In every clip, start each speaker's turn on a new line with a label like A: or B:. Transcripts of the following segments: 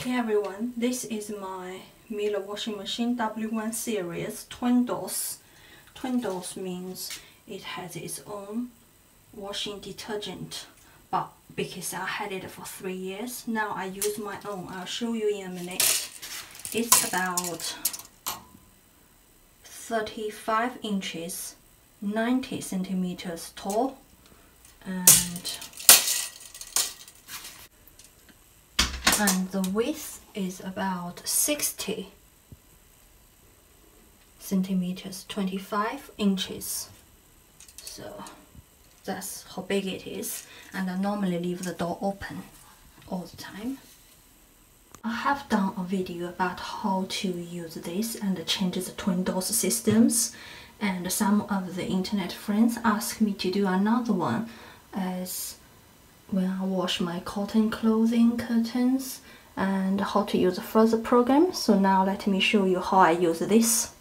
A: Okay everyone, this is my Miele washing machine W1 series twin dos. Twin dos means it has its own washing detergent. But because I had it for three years now I use my own. I'll show you in a minute. It's about 35 inches 90 centimeters tall and and the width is about 60 centimeters 25 inches. So that's how big it is. And I normally leave the door open all the time. I have done a video about how to use this and change the twin dos systems. And some of the internet friends asked me to do another one as when I wash my cotton clothing curtains and how to use the further program. So now let me show you how I use this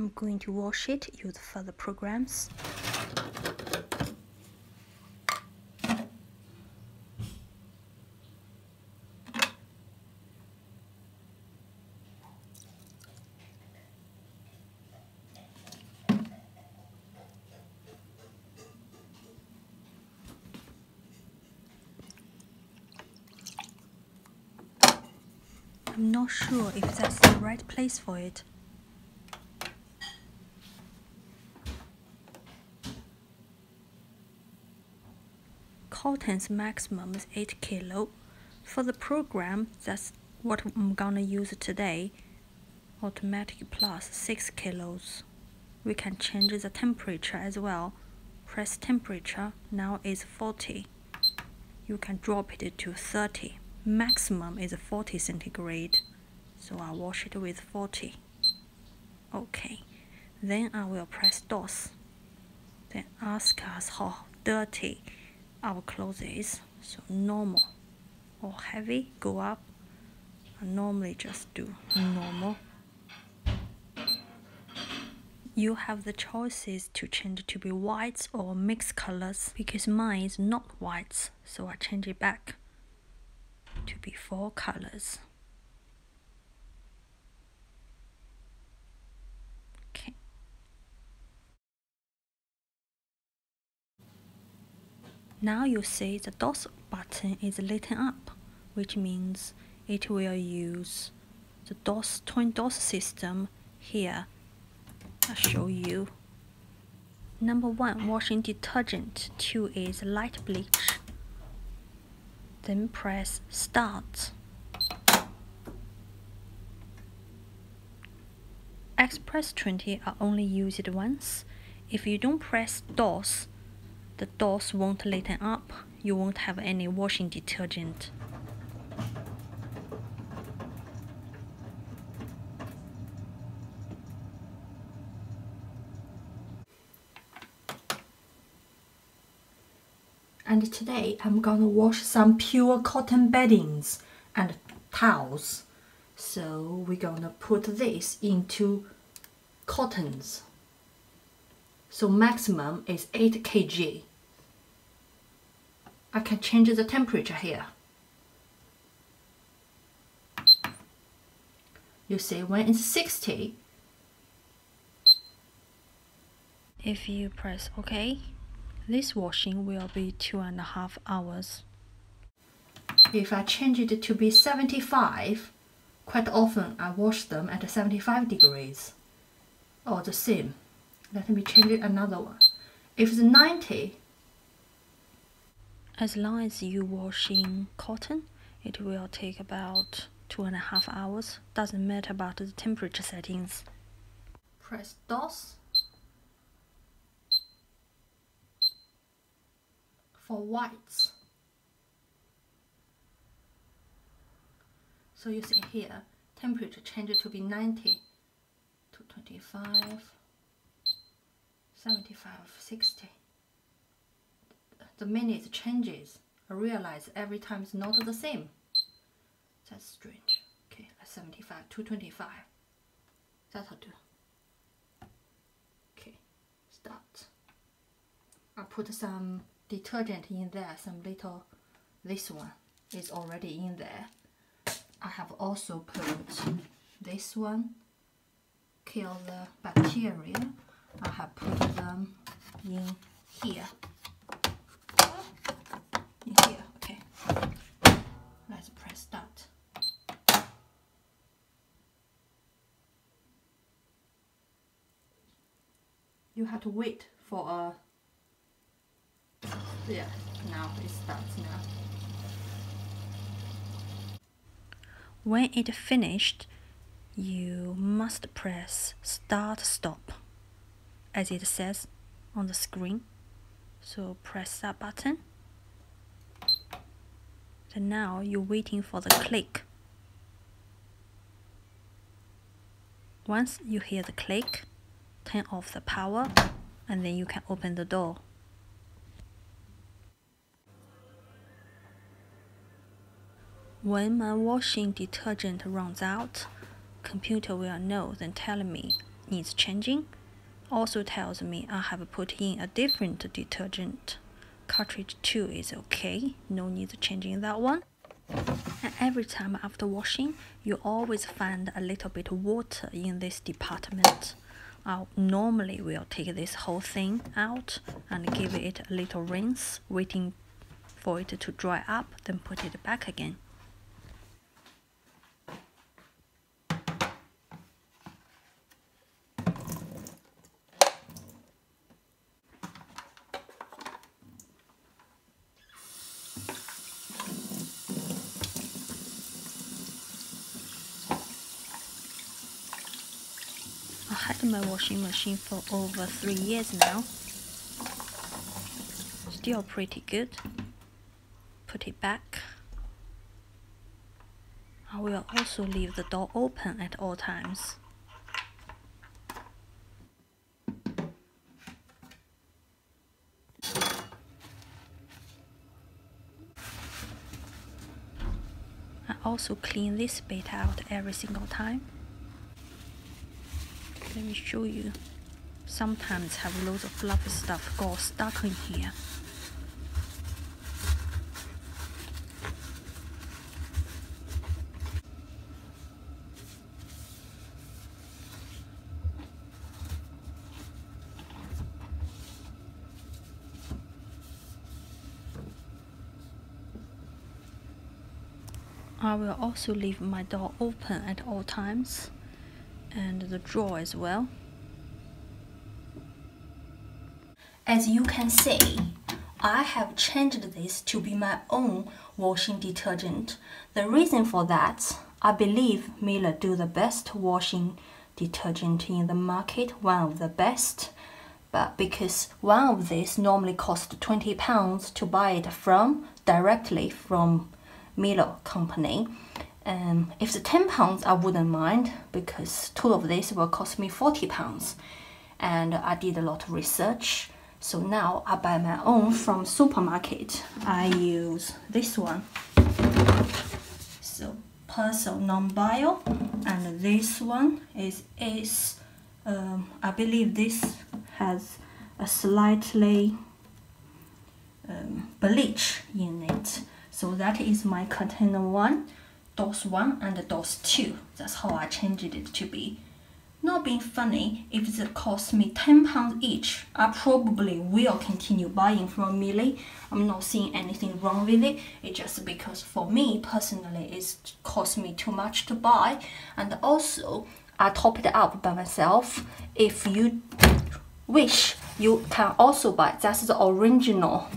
A: I'm going to wash it, use further programs. I'm not sure if that's the right place for it. Cotton's maximum is 8 kilo. For the program, that's what I'm gonna use today. Automatic plus 6 kilos. We can change the temperature as well. Press temperature, now is 40. You can drop it to 30. Maximum is 40 centigrade. So I'll wash it with 40. Okay. Then I will press DOS. Then ask us how dirty our clothes is. so normal or heavy go up I normally just do normal you have the choices to change to be whites or mixed colors because mine is not whites so I change it back to be four colors Now you see the DOS button is lit up, which means it will use the DOS twin DOS system here. I'll show you. Number one, washing detergent. Two is light bleach. Then press start. Express 20 are only used once. If you don't press DOS, the DOS won't lighten up, you won't have any washing detergent. And today I'm gonna wash some pure cotton beddings and towels. So we're gonna put this into cottons. So maximum is 8 kg. I can change the temperature here. You see when it's 60, if you press OK, this washing will be two and a half hours. If I change it to be 75, quite often I wash them at 75 degrees or the same. Let me change it another one. If it's 90, as long as you washing cotton, it will take about two and a half hours. Doesn't matter about the temperature settings. Press DOS for whites. So you see here, temperature changes to be 90 to
B: 25, 75, 60. The minute changes. I realize every time it's not the same. That's strange. Okay, 75, 225. That'll do. Okay, start. I put some detergent in there, some little, this one is already in there. I have also put this one, kill the bacteria. I have put them in here. In here, okay. Let's press start. Have to wait for a yeah, now it starts now.
A: When it finished, you must press start stop as it says on the screen. So press that button. And now you're waiting for the click. Once you hear the click, turn off the power and then you can open the door. When my washing detergent runs out, computer will know then tell me needs changing. Also tells me I have put in a different detergent. Cartridge 2 is okay, no need changing that one. And every time after washing, you always find a little bit of water in this department. I normally will take this whole thing out and give it a little rinse, waiting for it to dry up, then put it back again. I had my washing machine for over three years now. Still pretty good. Put it back. I will also leave the door open at all times. I also clean this bit out every single time let me show you. Sometimes have loads of fluffy stuff got stuck in here. I will also leave my door open at all times and the drawer as well.
B: As you can see, I have changed this to be my own washing detergent. The reason for that, I believe Miele do the best washing detergent in the market, one of the best. But because one of these normally costs 20 pounds to buy it from directly from Miele company, um, if the 10 pounds, I wouldn't mind because two of these will cost me 40 pounds. And I did a lot of research. So now I buy my own from supermarket. I use this one. So Persil non-bio and this one is, is um, I believe this has a slightly um, bleach in it. So that is my container one. DOS 1 and DOS 2. That's how I changed it to be. Not being funny, if it costs me 10 pounds each, I probably will continue buying from Miele. I'm not seeing anything wrong with it. It's just because for me personally, it costs me too much to buy. And also, I top it up by myself. If you wish, you can also buy, that's the original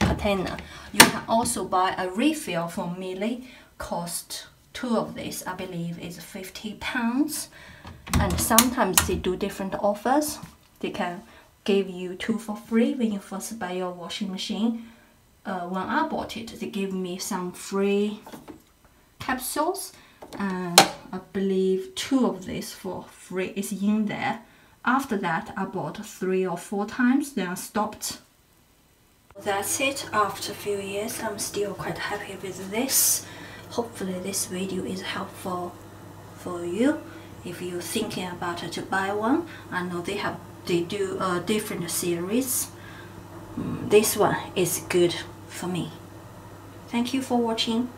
B: container. You can also buy a refill from Miele cost two of these I believe is 50 pounds and sometimes they do different offers they can give you two for free when you first buy your washing machine uh, when I bought it they gave me some free capsules and I believe two of these for free is in there. After that, I bought three or four times, then I stopped. That's it. After a few years, I'm still quite happy with this. Hopefully this video is helpful for you if you're thinking about to buy one. I know they have they do a different series. Mm, this one is good for me. Thank you for watching.